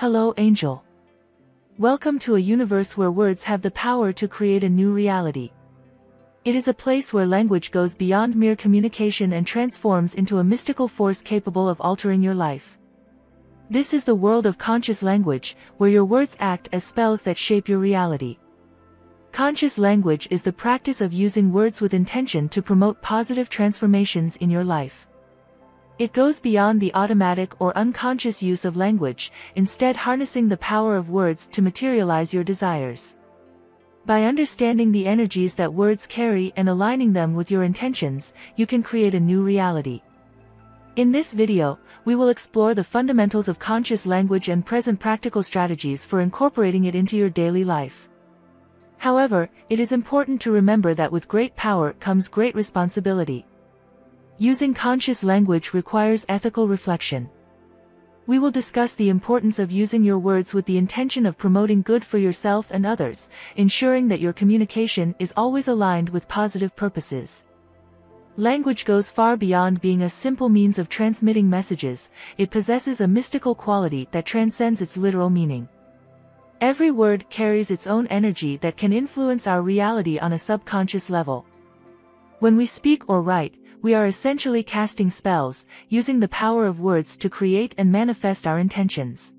Hello Angel. Welcome to a universe where words have the power to create a new reality. It is a place where language goes beyond mere communication and transforms into a mystical force capable of altering your life. This is the world of conscious language, where your words act as spells that shape your reality. Conscious language is the practice of using words with intention to promote positive transformations in your life. It goes beyond the automatic or unconscious use of language, instead harnessing the power of words to materialize your desires. By understanding the energies that words carry and aligning them with your intentions, you can create a new reality. In this video, we will explore the fundamentals of conscious language and present practical strategies for incorporating it into your daily life. However, it is important to remember that with great power comes great responsibility. Using conscious language requires ethical reflection. We will discuss the importance of using your words with the intention of promoting good for yourself and others, ensuring that your communication is always aligned with positive purposes. Language goes far beyond being a simple means of transmitting messages, it possesses a mystical quality that transcends its literal meaning. Every word carries its own energy that can influence our reality on a subconscious level. When we speak or write, we are essentially casting spells, using the power of words to create and manifest our intentions.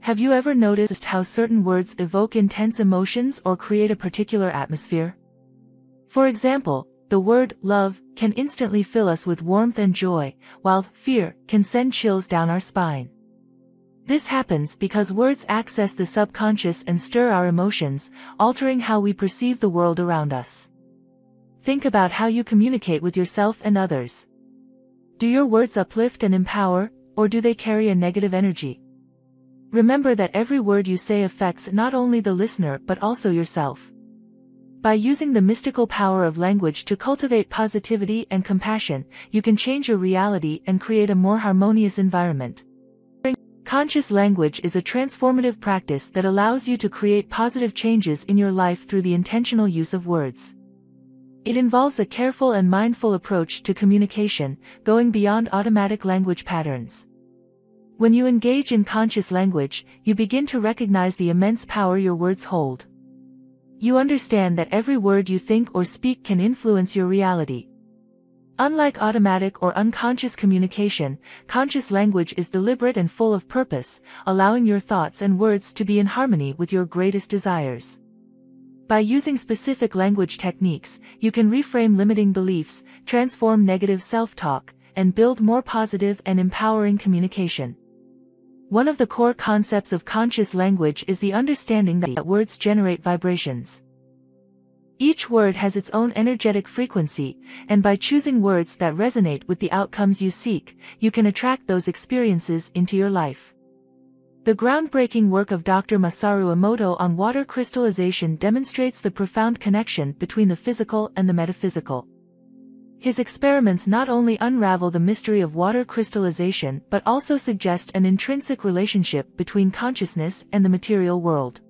Have you ever noticed how certain words evoke intense emotions or create a particular atmosphere? For example, the word love can instantly fill us with warmth and joy, while fear can send chills down our spine. This happens because words access the subconscious and stir our emotions, altering how we perceive the world around us. Think about how you communicate with yourself and others. Do your words uplift and empower, or do they carry a negative energy? Remember that every word you say affects not only the listener but also yourself. By using the mystical power of language to cultivate positivity and compassion, you can change your reality and create a more harmonious environment. Conscious language is a transformative practice that allows you to create positive changes in your life through the intentional use of words. It involves a careful and mindful approach to communication, going beyond automatic language patterns. When you engage in conscious language, you begin to recognize the immense power your words hold. You understand that every word you think or speak can influence your reality. Unlike automatic or unconscious communication, conscious language is deliberate and full of purpose, allowing your thoughts and words to be in harmony with your greatest desires. By using specific language techniques, you can reframe limiting beliefs, transform negative self-talk, and build more positive and empowering communication. One of the core concepts of conscious language is the understanding that words generate vibrations. Each word has its own energetic frequency, and by choosing words that resonate with the outcomes you seek, you can attract those experiences into your life. The groundbreaking work of Dr. Masaru Emoto on water crystallization demonstrates the profound connection between the physical and the metaphysical. His experiments not only unravel the mystery of water crystallization but also suggest an intrinsic relationship between consciousness and the material world.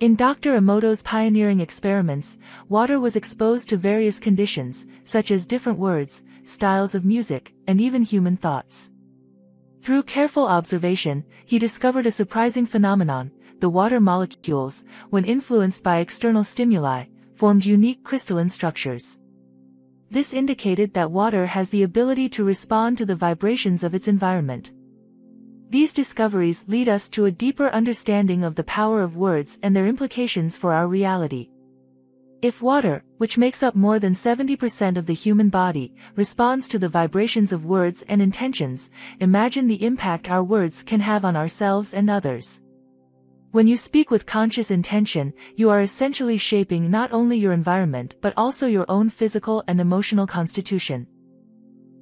In Dr. Emoto's pioneering experiments, water was exposed to various conditions, such as different words, styles of music, and even human thoughts. Through careful observation, he discovered a surprising phenomenon, the water molecules, when influenced by external stimuli, formed unique crystalline structures. This indicated that water has the ability to respond to the vibrations of its environment. These discoveries lead us to a deeper understanding of the power of words and their implications for our reality. If water, which makes up more than 70% of the human body, responds to the vibrations of words and intentions, imagine the impact our words can have on ourselves and others. When you speak with conscious intention, you are essentially shaping not only your environment but also your own physical and emotional constitution.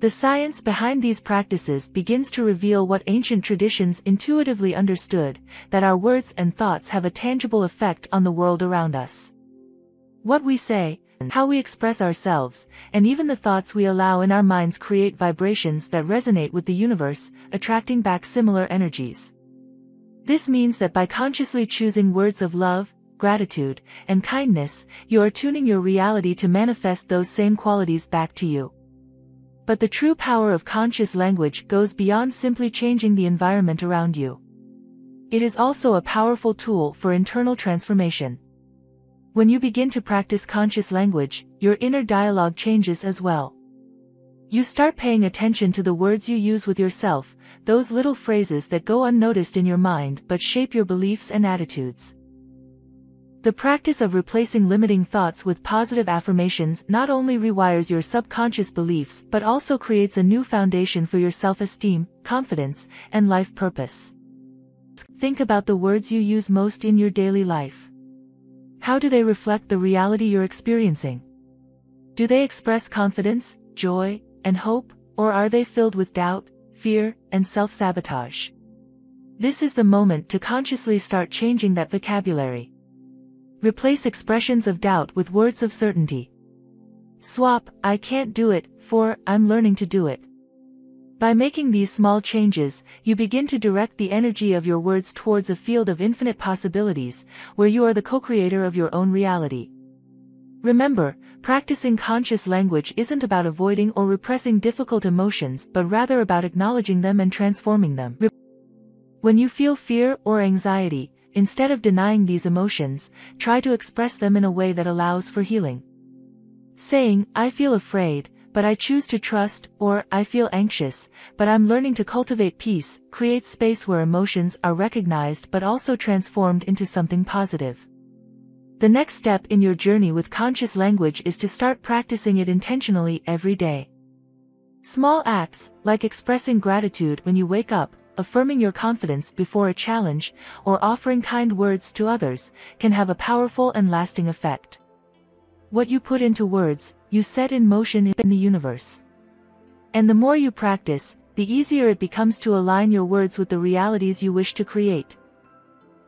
The science behind these practices begins to reveal what ancient traditions intuitively understood, that our words and thoughts have a tangible effect on the world around us. What we say, how we express ourselves, and even the thoughts we allow in our minds create vibrations that resonate with the universe, attracting back similar energies. This means that by consciously choosing words of love, gratitude, and kindness, you are tuning your reality to manifest those same qualities back to you. But the true power of conscious language goes beyond simply changing the environment around you. It is also a powerful tool for internal transformation. When you begin to practice conscious language, your inner dialogue changes as well. You start paying attention to the words you use with yourself, those little phrases that go unnoticed in your mind but shape your beliefs and attitudes. The practice of replacing limiting thoughts with positive affirmations not only rewires your subconscious beliefs but also creates a new foundation for your self-esteem, confidence, and life purpose. Think about the words you use most in your daily life. How do they reflect the reality you're experiencing? Do they express confidence, joy, and hope, or are they filled with doubt, fear, and self-sabotage? This is the moment to consciously start changing that vocabulary. Replace expressions of doubt with words of certainty. Swap, I can't do it, for, I'm learning to do it. By making these small changes, you begin to direct the energy of your words towards a field of infinite possibilities, where you are the co-creator of your own reality. Remember, practicing conscious language isn't about avoiding or repressing difficult emotions but rather about acknowledging them and transforming them. When you feel fear or anxiety, instead of denying these emotions, try to express them in a way that allows for healing. Saying, I feel afraid, but I choose to trust, or, I feel anxious, but I'm learning to cultivate peace, create space where emotions are recognized but also transformed into something positive. The next step in your journey with conscious language is to start practicing it intentionally every day. Small acts, like expressing gratitude when you wake up, affirming your confidence before a challenge, or offering kind words to others, can have a powerful and lasting effect. What you put into words, you set in motion in the universe. And the more you practice, the easier it becomes to align your words with the realities you wish to create.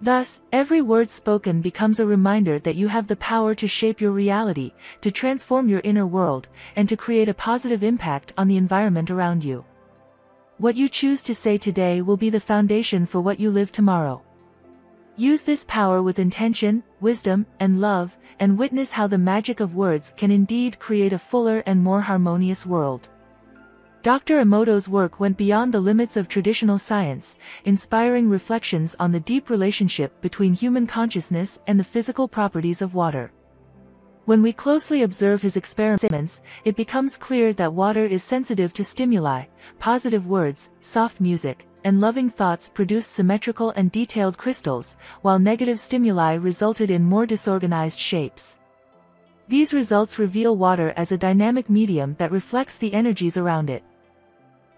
Thus, every word spoken becomes a reminder that you have the power to shape your reality, to transform your inner world, and to create a positive impact on the environment around you. What you choose to say today will be the foundation for what you live tomorrow. Use this power with intention, wisdom, and love, and witness how the magic of words can indeed create a fuller and more harmonious world. Dr. Emoto's work went beyond the limits of traditional science, inspiring reflections on the deep relationship between human consciousness and the physical properties of water. When we closely observe his experiments, it becomes clear that water is sensitive to stimuli, positive words, soft music, and loving thoughts produced symmetrical and detailed crystals, while negative stimuli resulted in more disorganized shapes. These results reveal water as a dynamic medium that reflects the energies around it.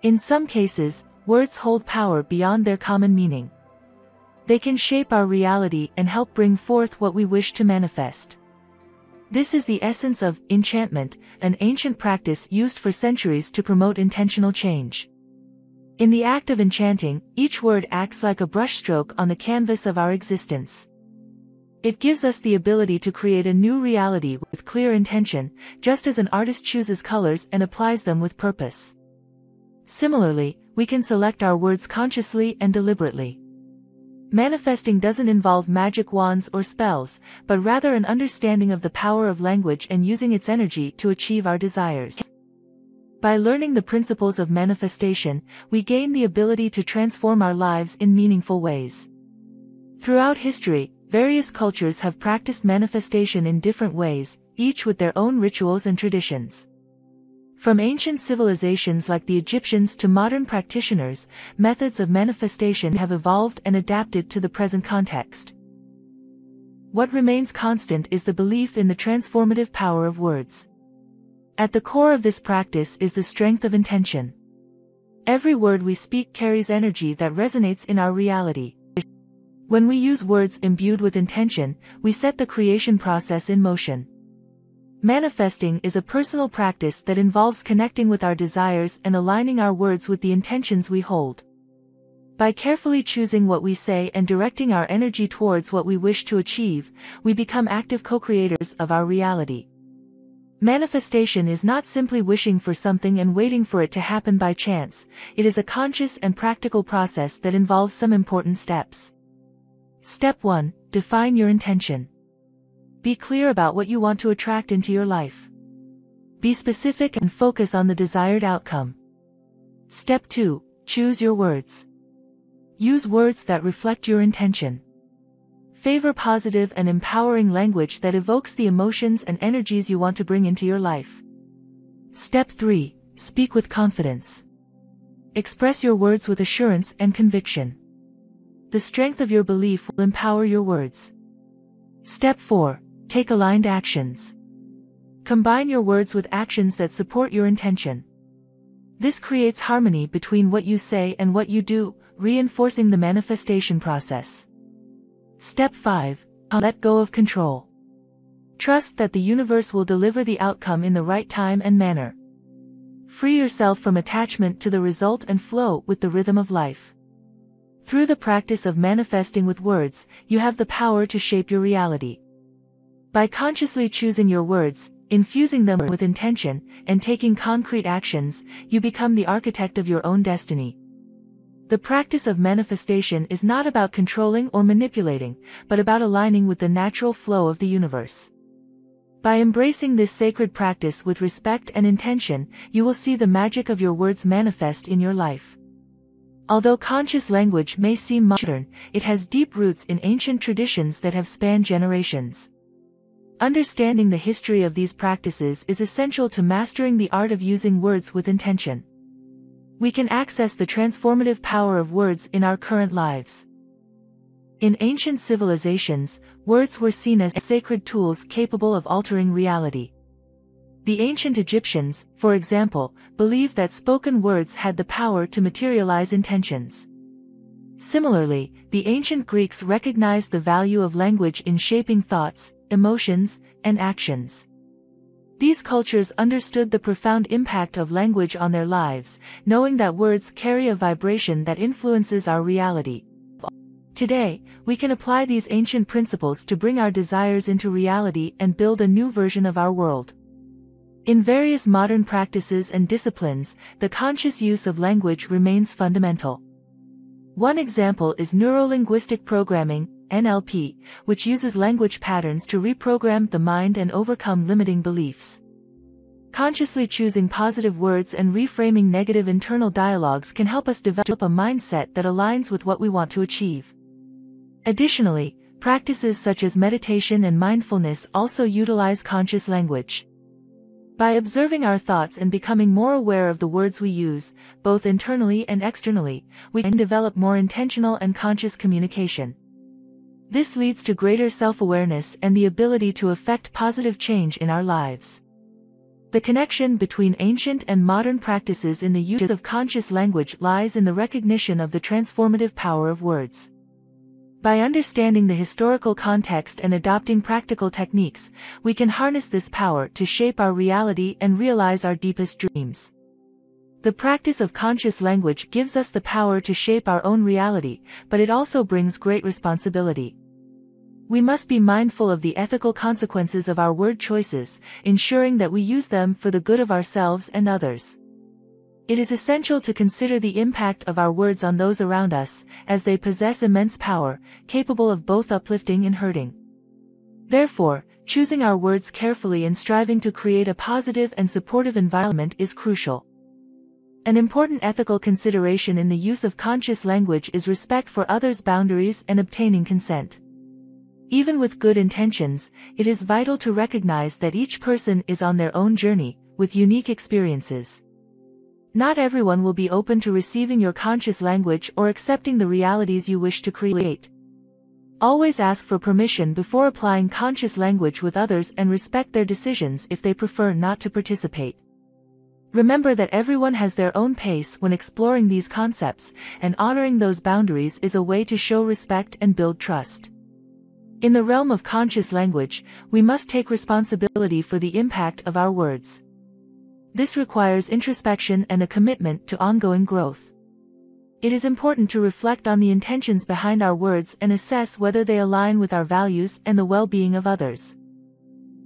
In some cases, words hold power beyond their common meaning. They can shape our reality and help bring forth what we wish to manifest. This is the essence of enchantment, an ancient practice used for centuries to promote intentional change. In the act of enchanting, each word acts like a brushstroke on the canvas of our existence. It gives us the ability to create a new reality with clear intention, just as an artist chooses colors and applies them with purpose. Similarly, we can select our words consciously and deliberately. Manifesting doesn't involve magic wands or spells, but rather an understanding of the power of language and using its energy to achieve our desires. By learning the principles of manifestation, we gain the ability to transform our lives in meaningful ways. Throughout history, various cultures have practiced manifestation in different ways, each with their own rituals and traditions. From ancient civilizations like the Egyptians to modern practitioners, methods of manifestation have evolved and adapted to the present context. What remains constant is the belief in the transformative power of words. At the core of this practice is the strength of intention. Every word we speak carries energy that resonates in our reality. When we use words imbued with intention, we set the creation process in motion. Manifesting is a personal practice that involves connecting with our desires and aligning our words with the intentions we hold. By carefully choosing what we say and directing our energy towards what we wish to achieve, we become active co-creators of our reality. Manifestation is not simply wishing for something and waiting for it to happen by chance, it is a conscious and practical process that involves some important steps. Step 1. Define your intention. Be clear about what you want to attract into your life. Be specific and focus on the desired outcome. Step 2. Choose your words. Use words that reflect your intention. Favor positive and empowering language that evokes the emotions and energies you want to bring into your life. Step 3. Speak with confidence. Express your words with assurance and conviction. The strength of your belief will empower your words. Step 4. Take aligned actions. Combine your words with actions that support your intention. This creates harmony between what you say and what you do, reinforcing the manifestation process. Step 5. Uh, let go of control. Trust that the universe will deliver the outcome in the right time and manner. Free yourself from attachment to the result and flow with the rhythm of life. Through the practice of manifesting with words, you have the power to shape your reality. By consciously choosing your words, infusing them with intention, and taking concrete actions, you become the architect of your own destiny. The practice of manifestation is not about controlling or manipulating, but about aligning with the natural flow of the universe. By embracing this sacred practice with respect and intention, you will see the magic of your words manifest in your life. Although conscious language may seem modern, it has deep roots in ancient traditions that have spanned generations. Understanding the history of these practices is essential to mastering the art of using words with intention. We can access the transformative power of words in our current lives. In ancient civilizations, words were seen as sacred tools capable of altering reality. The ancient Egyptians, for example, believed that spoken words had the power to materialize intentions. Similarly, the ancient Greeks recognized the value of language in shaping thoughts, emotions, and actions. These cultures understood the profound impact of language on their lives, knowing that words carry a vibration that influences our reality. Today, we can apply these ancient principles to bring our desires into reality and build a new version of our world. In various modern practices and disciplines, the conscious use of language remains fundamental. One example is neurolinguistic programming, NLP, which uses language patterns to reprogram the mind and overcome limiting beliefs. Consciously choosing positive words and reframing negative internal dialogues can help us develop a mindset that aligns with what we want to achieve. Additionally, practices such as meditation and mindfulness also utilize conscious language. By observing our thoughts and becoming more aware of the words we use, both internally and externally, we can develop more intentional and conscious communication. This leads to greater self-awareness and the ability to effect positive change in our lives. The connection between ancient and modern practices in the use of conscious language lies in the recognition of the transformative power of words. By understanding the historical context and adopting practical techniques, we can harness this power to shape our reality and realize our deepest dreams. The practice of conscious language gives us the power to shape our own reality, but it also brings great responsibility. We must be mindful of the ethical consequences of our word choices, ensuring that we use them for the good of ourselves and others. It is essential to consider the impact of our words on those around us, as they possess immense power, capable of both uplifting and hurting. Therefore, choosing our words carefully and striving to create a positive and supportive environment is crucial. An important ethical consideration in the use of conscious language is respect for others' boundaries and obtaining consent. Even with good intentions, it is vital to recognize that each person is on their own journey, with unique experiences. Not everyone will be open to receiving your conscious language or accepting the realities you wish to create. Always ask for permission before applying conscious language with others and respect their decisions if they prefer not to participate. Remember that everyone has their own pace when exploring these concepts, and honoring those boundaries is a way to show respect and build trust. In the realm of conscious language, we must take responsibility for the impact of our words. This requires introspection and a commitment to ongoing growth. It is important to reflect on the intentions behind our words and assess whether they align with our values and the well-being of others.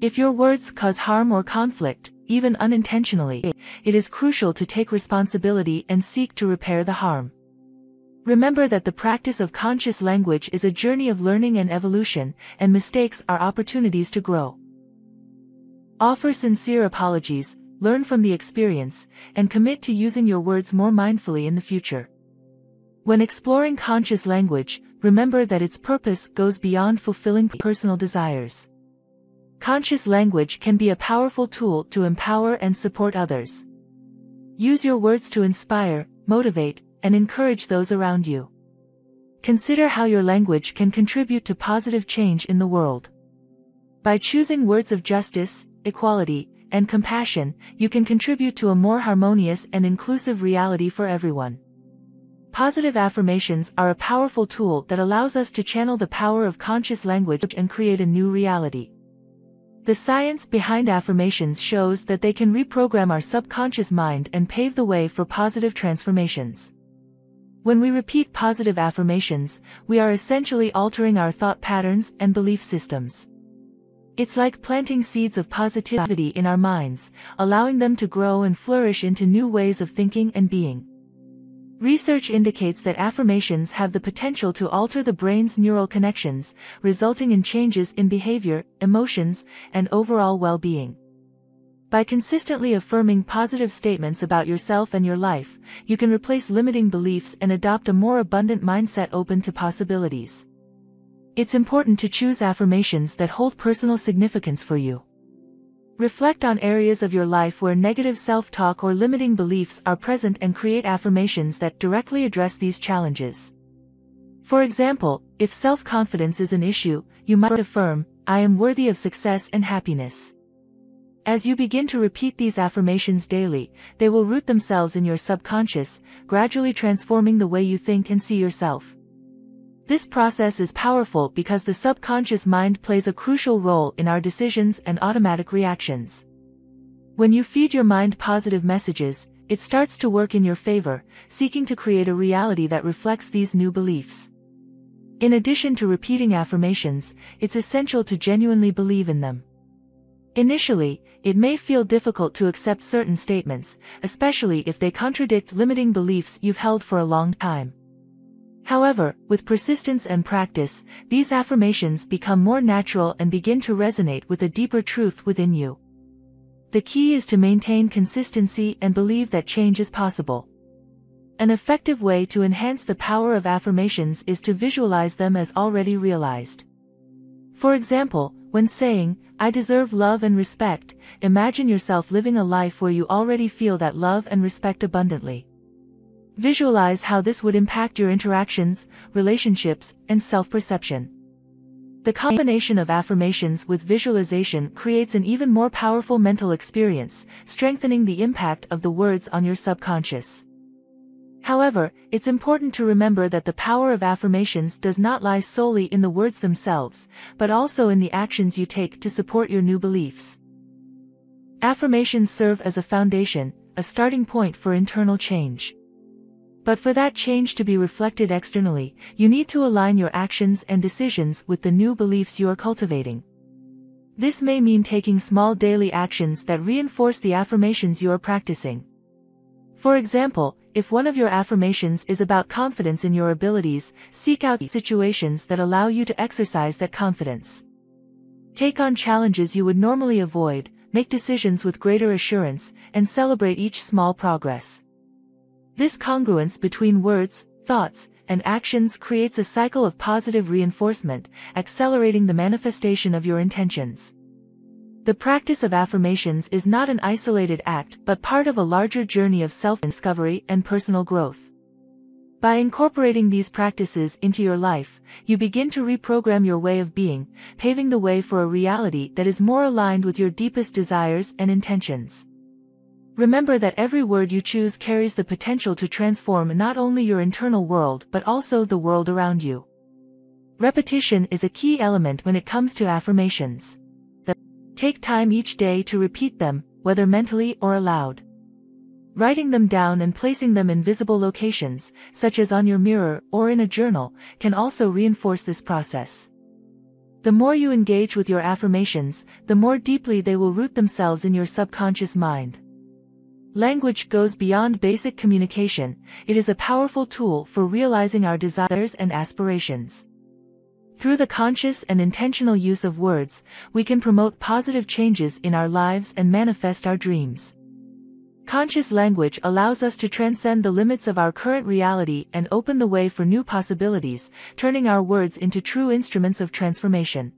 If your words cause harm or conflict, even unintentionally, it is crucial to take responsibility and seek to repair the harm. Remember that the practice of conscious language is a journey of learning and evolution, and mistakes are opportunities to grow. Offer sincere apologies, learn from the experience, and commit to using your words more mindfully in the future. When exploring conscious language, remember that its purpose goes beyond fulfilling personal desires. Conscious language can be a powerful tool to empower and support others. Use your words to inspire, motivate, and encourage those around you. Consider how your language can contribute to positive change in the world. By choosing words of justice, equality, and compassion, you can contribute to a more harmonious and inclusive reality for everyone. Positive affirmations are a powerful tool that allows us to channel the power of conscious language and create a new reality. The science behind affirmations shows that they can reprogram our subconscious mind and pave the way for positive transformations. When we repeat positive affirmations, we are essentially altering our thought patterns and belief systems. It's like planting seeds of positivity in our minds, allowing them to grow and flourish into new ways of thinking and being. Research indicates that affirmations have the potential to alter the brain's neural connections, resulting in changes in behavior, emotions, and overall well-being. By consistently affirming positive statements about yourself and your life, you can replace limiting beliefs and adopt a more abundant mindset open to possibilities. It's important to choose affirmations that hold personal significance for you. Reflect on areas of your life where negative self-talk or limiting beliefs are present and create affirmations that directly address these challenges. For example, if self-confidence is an issue, you might affirm, I am worthy of success and happiness. As you begin to repeat these affirmations daily, they will root themselves in your subconscious, gradually transforming the way you think and see yourself. This process is powerful because the subconscious mind plays a crucial role in our decisions and automatic reactions. When you feed your mind positive messages, it starts to work in your favor, seeking to create a reality that reflects these new beliefs. In addition to repeating affirmations, it's essential to genuinely believe in them. Initially, it may feel difficult to accept certain statements, especially if they contradict limiting beliefs you've held for a long time. However, with persistence and practice, these affirmations become more natural and begin to resonate with a deeper truth within you. The key is to maintain consistency and believe that change is possible. An effective way to enhance the power of affirmations is to visualize them as already realized. For example, when saying, I deserve love and respect, imagine yourself living a life where you already feel that love and respect abundantly. Visualize how this would impact your interactions, relationships, and self-perception. The combination of affirmations with visualization creates an even more powerful mental experience, strengthening the impact of the words on your subconscious. However, it's important to remember that the power of affirmations does not lie solely in the words themselves, but also in the actions you take to support your new beliefs. Affirmations serve as a foundation, a starting point for internal change. But for that change to be reflected externally, you need to align your actions and decisions with the new beliefs you are cultivating. This may mean taking small daily actions that reinforce the affirmations you are practicing. For example, if one of your affirmations is about confidence in your abilities, seek out situations that allow you to exercise that confidence. Take on challenges you would normally avoid, make decisions with greater assurance, and celebrate each small progress. This congruence between words, thoughts, and actions creates a cycle of positive reinforcement, accelerating the manifestation of your intentions. The practice of affirmations is not an isolated act but part of a larger journey of self-discovery and personal growth. By incorporating these practices into your life, you begin to reprogram your way of being, paving the way for a reality that is more aligned with your deepest desires and intentions. Remember that every word you choose carries the potential to transform not only your internal world but also the world around you. Repetition is a key element when it comes to affirmations. The Take time each day to repeat them, whether mentally or aloud. Writing them down and placing them in visible locations, such as on your mirror or in a journal, can also reinforce this process. The more you engage with your affirmations, the more deeply they will root themselves in your subconscious mind. Language goes beyond basic communication, it is a powerful tool for realizing our desires and aspirations. Through the conscious and intentional use of words, we can promote positive changes in our lives and manifest our dreams. Conscious language allows us to transcend the limits of our current reality and open the way for new possibilities, turning our words into true instruments of transformation.